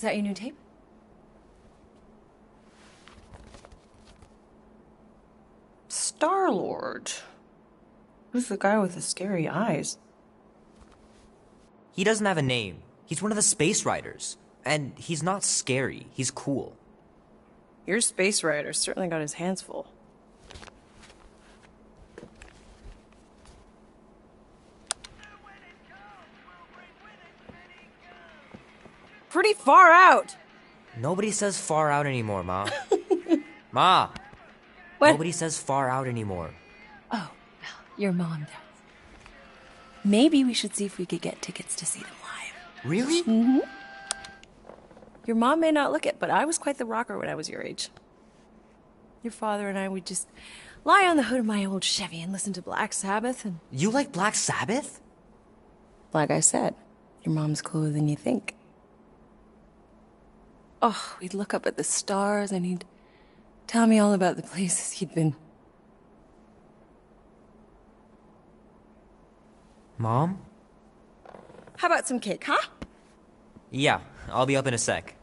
can hear me. Is that your new tape? Star Lord. Who's the guy with the scary eyes? He doesn't have a name. He's one of the Space Riders. And he's not scary, he's cool. Your space rider certainly got his hands full. Pretty far out. Nobody says far out anymore, Ma. Ma! What? Nobody says far out anymore. Oh, well, your mom does. Maybe we should see if we could get tickets to see them live. Really? Mm-hmm. Your mom may not look it, but I was quite the rocker when I was your age. Your father and I would just lie on the hood of my old Chevy and listen to Black Sabbath and You like Black Sabbath? like I said, your mom's cooler than you think. Oh, we'd look up at the stars and he'd tell me all about the places he'd been. Mom? How about some cake, huh? Yeah, I'll be up in a sec.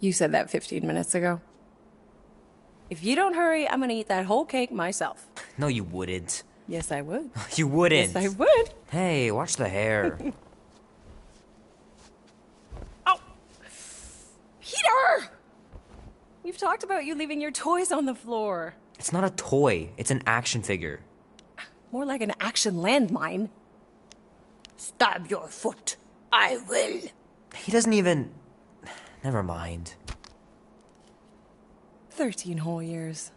You said that 15 minutes ago. If you don't hurry, I'm gonna eat that whole cake myself. No, you wouldn't. Yes, I would. You wouldn't. Yes, I would. Hey, watch the hair. Peter! We've talked about you leaving your toys on the floor. it's not a toy, it's an action figure. More like an action landmine. Stab your foot. I will. He doesn't even. Never mind. 13 whole years.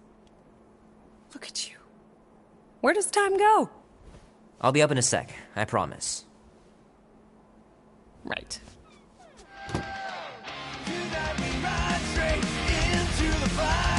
Look at you. Where does time go? I'll be up in a sec, I promise. Right. Oh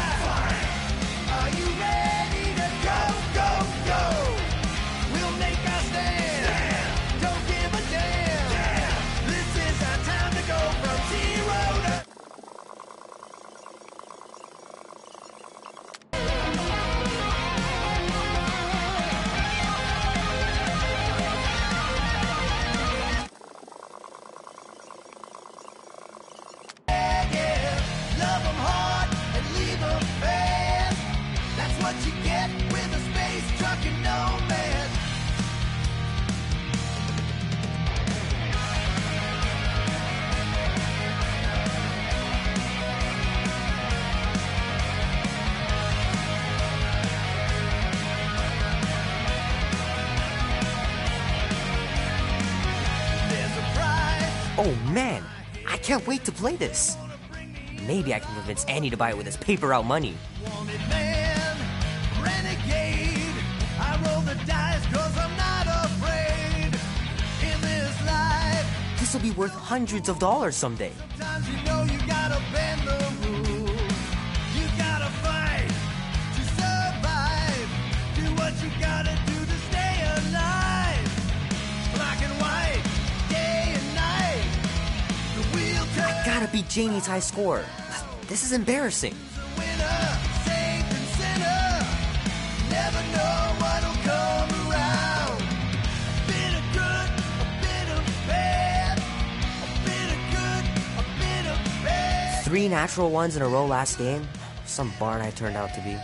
can't wait to play this. Maybe I can convince Annie to buy it with his paper out money. This will be worth hundreds of dollars someday. Gotta beat Janie's high score. This is embarrassing. Three natural ones in a row last game. Some barn I turned out to be.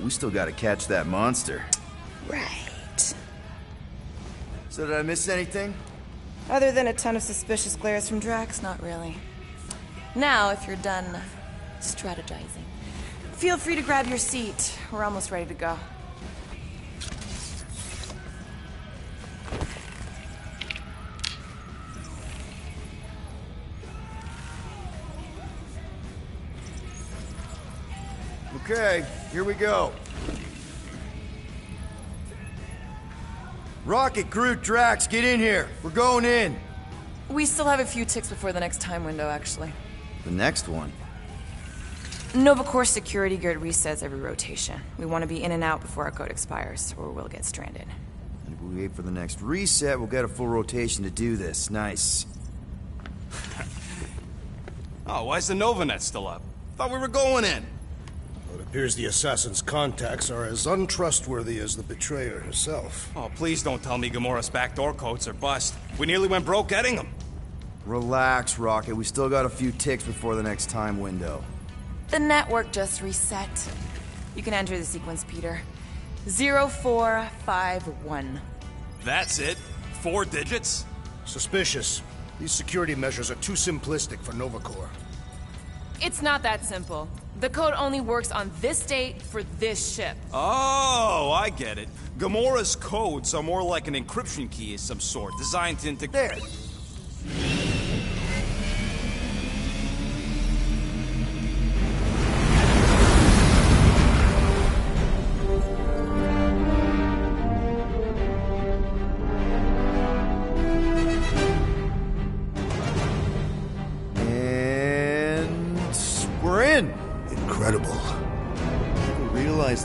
But we still gotta catch that monster. Right. So did I miss anything? Other than a ton of suspicious glares from Drax, not really. Now, if you're done strategizing, feel free to grab your seat. We're almost ready to go. Okay, here we go. Rocket, Groot, Drax, get in here. We're going in. We still have a few ticks before the next time window, actually. The next one. Nova Corps security grid resets every rotation. We want to be in and out before our code expires, or we'll get stranded. And if we wait for the next reset, we'll get a full rotation to do this. Nice. Oh, why is the Novanet still up? Thought we were going in. It appears the assassin's contacts are as untrustworthy as the betrayer herself. Oh, please don't tell me Gamora's backdoor codes are bust. We nearly went broke getting them. Relax, Rocket. We still got a few ticks before the next time window. The network just reset. You can enter the sequence, Peter. 0451. That's it? Four digits? Suspicious. These security measures are too simplistic for Nova Corps. It's not that simple. The code only works on this date for this ship. Oh, I get it. Gamora's codes are more like an encryption key of some sort, designed to integ- There.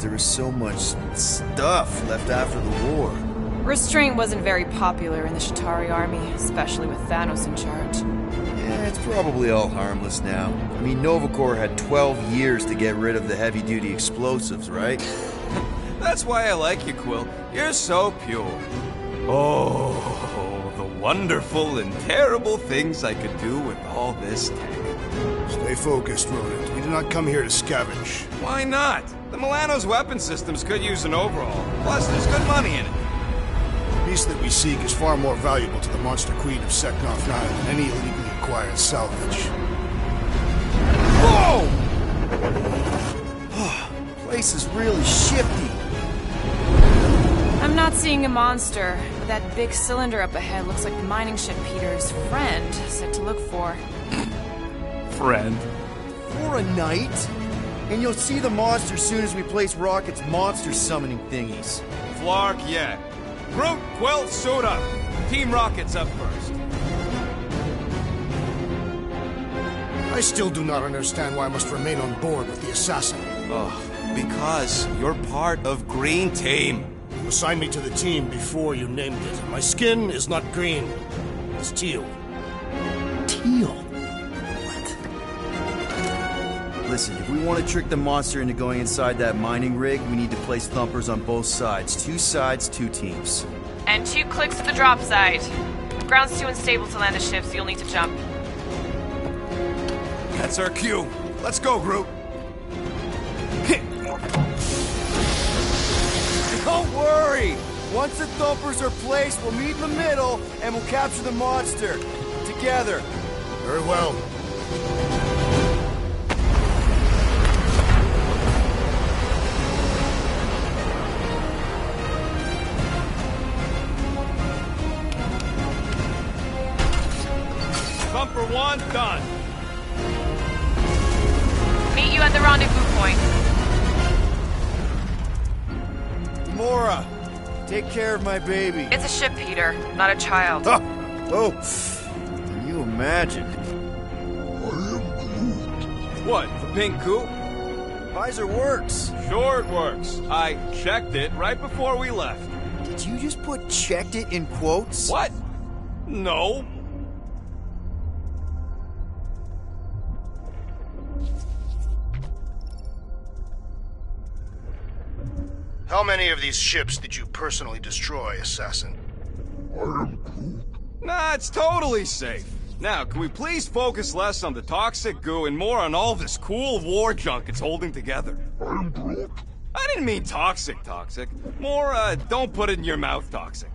There was so much stuff left after the war. Restraint wasn't very popular in the Chitauri army, especially with Thanos in charge. Yeah, it's probably all harmless now. I mean, Nova Corps had 12 years to get rid of the heavy duty explosives, right? That's why I like you, Quill. You're so pure. Oh, the wonderful and terrible things I could do with all this tech. Stay focused, Rodent. We did not come here to scavenge. Why not? The Milano's weapon systems could use an overhaul. Plus, there's good money in it. The beast that we seek is far more valuable to the Monster Queen of Seknarf 9 than any illegally acquired salvage. Whoa! Ah, place is really shifty. I'm not seeing a monster, but that big cylinder up ahead looks like the mining ship Peter's friend said to look for. Friend. For a night? And you'll see the monster soon as we place Rocket's monster summoning thingies. Flark, yeah. Groot, Quill, Soda. Team Rocket's up first. I still do not understand why I must remain on board with the assassin. Oh, because you're part of Green Team. You assigned me to the team before you named it. My skin is not green. It's teal. Teal. Listen, if we want to trick the monster into going inside that mining rig, we need to place thumpers on both sides. Two sides, two teams. And two clicks to the drop site. Ground's too unstable to land the ship, so you'll need to jump. That's our cue. Let's go, Groot. Don't worry! Once the thumpers are placed, we'll meet in the middle and we'll capture the monster. Together. Very well. Bumper one, done. Meet you at the rendezvous point. Mora, take care of my baby. It's a ship, Peter, not a child. Oh, oh. Can you imagine? What, the pink coupe? Visor works. Sure it works. I checked it right before we left. Did you just put checked it in quotes? What? No. How many of these ships did you personally destroy, Assassin? Nah, it's totally safe. Now, can we please focus less on the toxic goo and more on all this cool war junk it's holding together? I didn't mean toxic, toxic. More, uh, don't put it in your mouth toxic.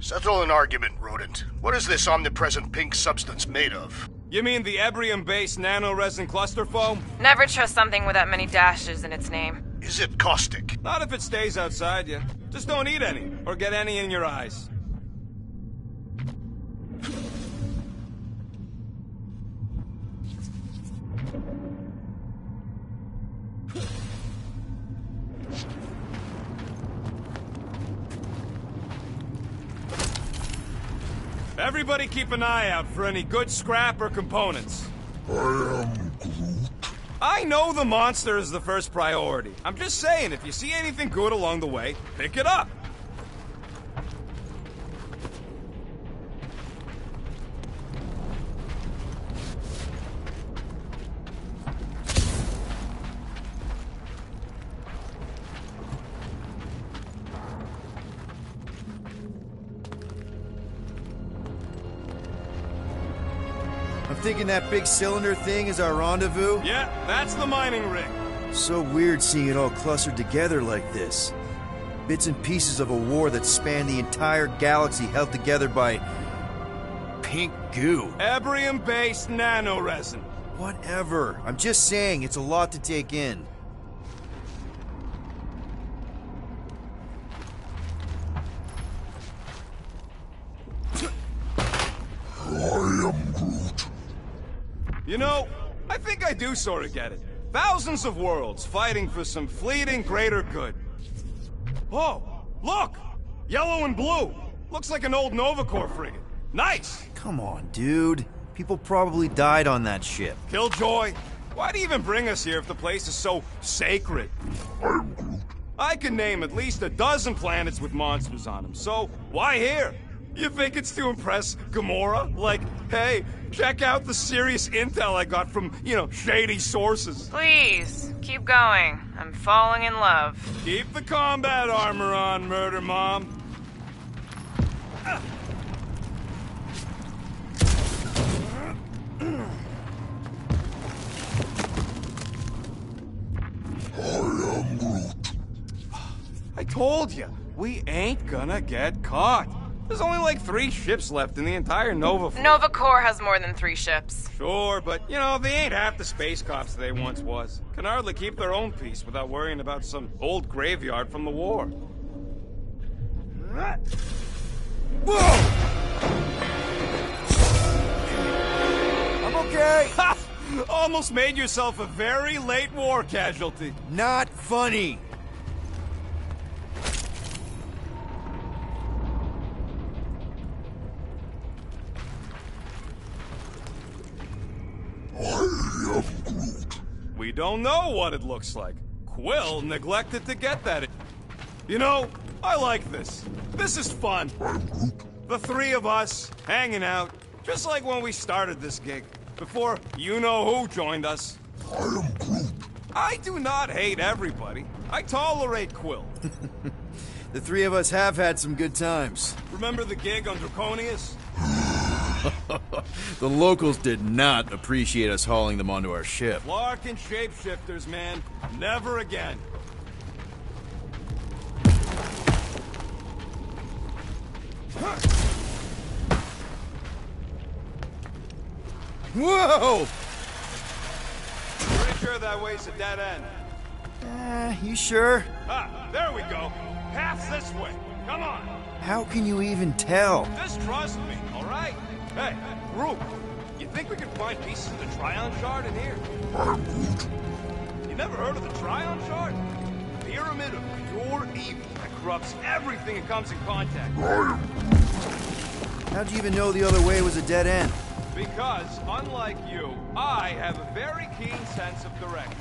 Settle an argument, rodent. What is this omnipresent pink substance made of? You mean the Ebrium-based nano-resin cluster foam? Never trust something with that many dashes in its name. Is it caustic? Not if it stays outside you. Just don't eat any, or get any in your eyes. Everybody keep an eye out for any good scrap or components. I am Groot. I know the monster is the first priority. I'm just saying, if you see anything good along the way, pick it up. Thinking that big cylinder thing is our rendezvous. Yeah, that's the mining rig. So weird seeing it all clustered together like this. Bits and pieces of a war that spanned the entire galaxy held together by. pink goo. Ebrium-based nanoresin. Whatever. I'm just saying, it's a lot to take in. You know, I think I do sort of get it. Thousands of worlds fighting for some fleeting greater good. Oh, look! Yellow and blue. Looks like an old Nova Corps frigate. Nice! Come on, dude. People probably died on that ship. Killjoy, why'd you even bring us here if the place is so sacred? I can name at least a dozen planets with monsters on them, so why here? You think it's to impress Gamora? Like, hey, check out the serious intel I got from, you know, shady sources. Please, keep going. I'm falling in love. Keep the combat armor on, Murder Mom. I am Groot. I told you, we ain't gonna get caught. There's only like three ships left in the entire Nova fleet. Nova Corps has more than three ships. Sure, but you know, they ain't half the space cops they once was. Can hardly keep their own peace without worrying about some old graveyard from the war. I'm okay. Ha! Almost made yourself a very late war casualty. Not funny. Don't know what it looks like. Quill neglected to get that. You know, I like this. This is fun. The three of us, hanging out, just like when we started this gig. Before you know who joined us. I am Groot. I do not hate everybody. I tolerate Quill. The three of us have had some good times. Remember the gig on Draconius? The locals did not appreciate us hauling them onto our ship. Larkin shapeshifters, man. Never again. Whoa! Pretty sure that way's a dead end. Uh, you sure? Ah, there we go. Path's this way. Come on. How can you even tell? Just trust me, all right? Hey, Groot, you think we could find pieces of the Trion Shard in here? I'm Groot. You never heard of the Trion Shard? Pyramid of pure evil that corrupts everything it comes in contact with. I am How'd you even know the other way was a dead end? Because, unlike you, I have a very keen sense of direction.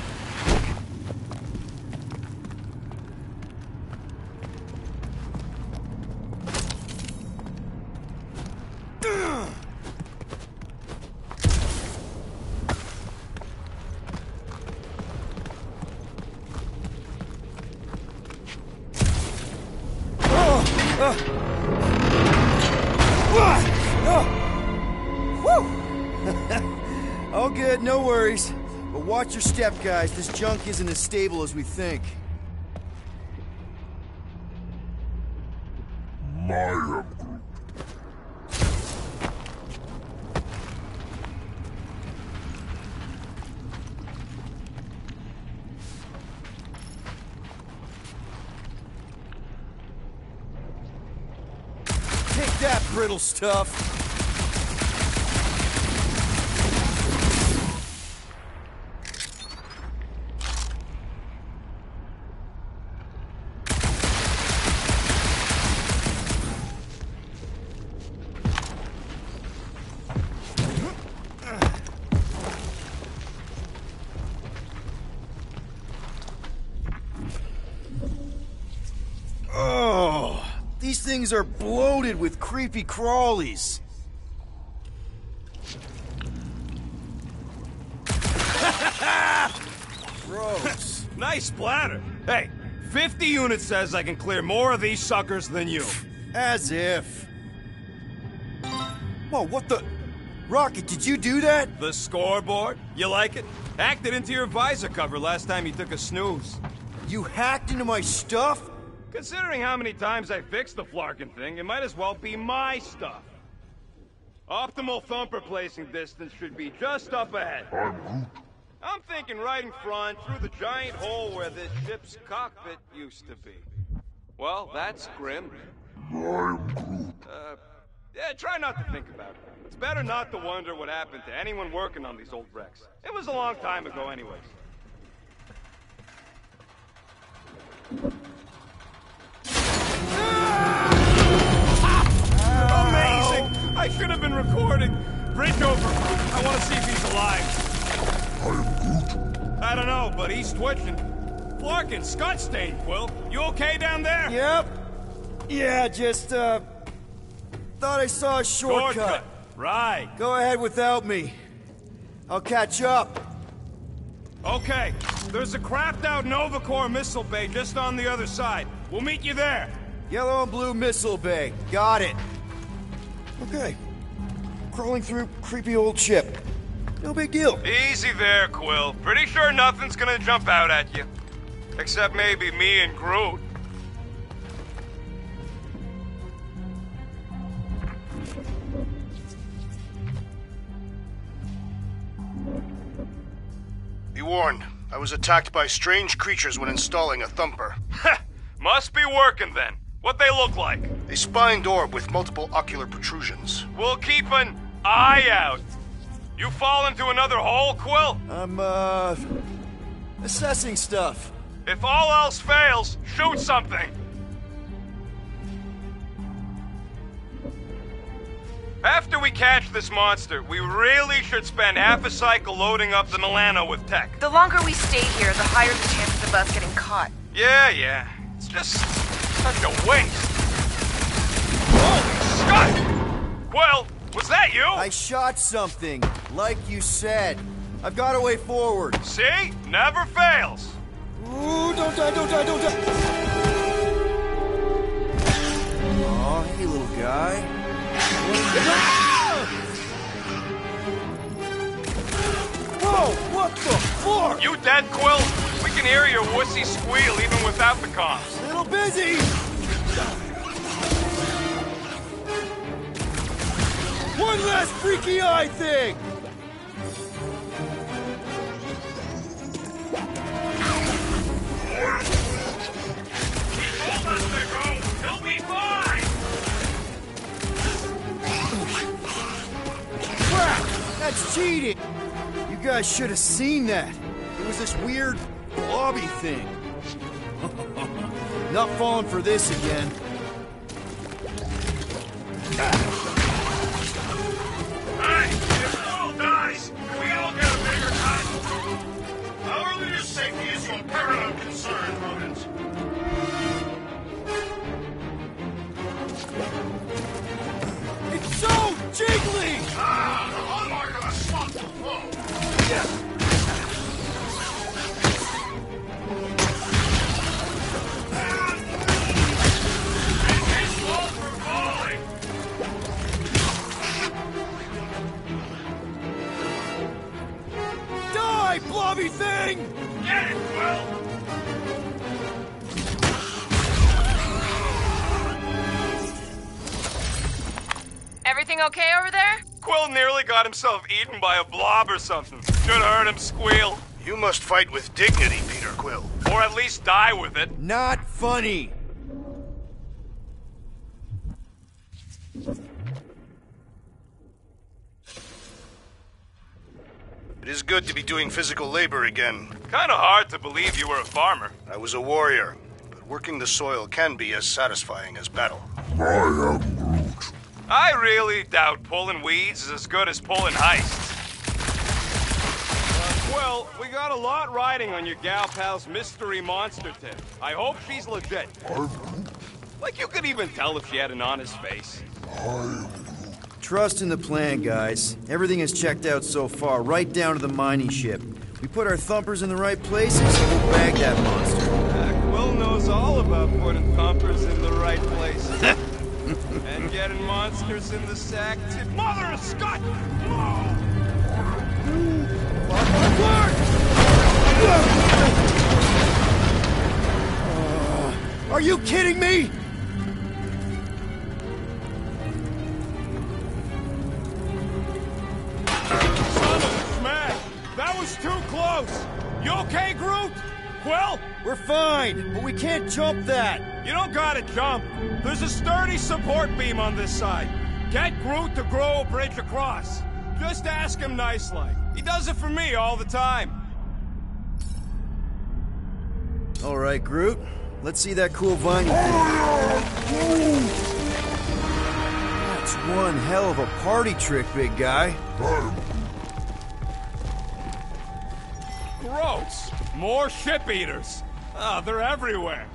guys. This junk isn't as stable as we think. Take that, brittle stuff. Creepy crawlies. Gross. Nice splatter. Hey, 50 units says I can clear more of these suckers than you. As if. Whoa, what the? Rocket, did you do that? The scoreboard? You like it? Hacked it into your visor cover last time you took a snooze. You hacked into my stuff? Considering how many times I fixed the Flarkin thing, it might as well be my stuff. Optimal thumper placing distance should be just up ahead. I'm Groot. I'm thinking right in front, through the giant hole where this ship's cockpit used to be. Well, that's grim. I'm Uh, yeah, try not to think about it. It's better not to wonder what happened to anyone working on these old wrecks. It was a long time ago anyways. Amazing! I should have been recording. Bridge over. I want to see if he's alive. I don't know, but he's twitching. Flarkin, Scott stain, Quill. You okay down there? Yep. Yeah, just, uh. Thought I saw a shortcut. Right. Go ahead without me. I'll catch up. Okay. There's a crapped out Nova Corps missile bay just on the other side. We'll meet you there. Yellow and blue missile bay. Got it. Okay. Crawling through creepy old ship. No big deal. Easy there, Quill. Pretty sure nothing's gonna jump out at you. Except maybe me and Groot. Be warned, I was attacked by strange creatures when installing a thumper. Must be working then. What they look like? A spined orb with multiple ocular protrusions. We'll keep an eye out. You fall into another hole, Quill? I'm, uh. assessing stuff. If all else fails, shoot something. After we catch this monster, we really should spend half a cycle loading up the Milano with tech. The longer we stay here, the higher the chances of us getting caught. Yeah, yeah. It's just such a waste. Holy Scott! Well, was that you? I shot something, like you said. I've got a way forward. See? Never fails. Ooh, don't die, don't die, don't die! Aw, hey, little guy. Whoa, what the fuck? You dead, Quill? We can hear your wussy squeal even without the comms. Busy! One last freaky eye thing! That's cheating! You guys should have seen that. It was this weird blobby thing. Not falling for this again. Hey, if Quill dies, we all get a bigger cut. Our leader's safety is your paramount concern, Rodent. It's so jiggly! Ah, the hallmark got himself eaten by a blob or something. Should have heard him squeal. You must fight with dignity, Peter Quill. Or at least die with it. Not funny! It is good to be doing physical labor again. Kinda hard to believe you were a farmer. I was a warrior, but working the soil can be as satisfying as battle. I really doubt pulling weeds is as good as pulling heists. Uh, well, we got a lot riding on your gal pal's mystery monster tip. I hope she's legit. Like you could even tell if she had an honest face. Trust in the plan, guys. Everything is checked out so far, right down to the mining ship. We put our thumpers in the right places, and we'll bag that monster. Uh, Quill knows all about putting thumpers in the right places. and getting monsters in the sack too. Mother of Scott! Are you kidding me? Son of a smash! That was too close! You okay, Groot? Quill? We're fine, but we can't jump that. You don't gotta jump. There's a sturdy support beam on this side. Get Groot to grow a bridge across. Just ask him nice like. He does it for me all the time. All right, Groot. Let's see that cool vine. That's one hell of a party trick, big guy. Gross. More ship eaters. Ah, they're everywhere.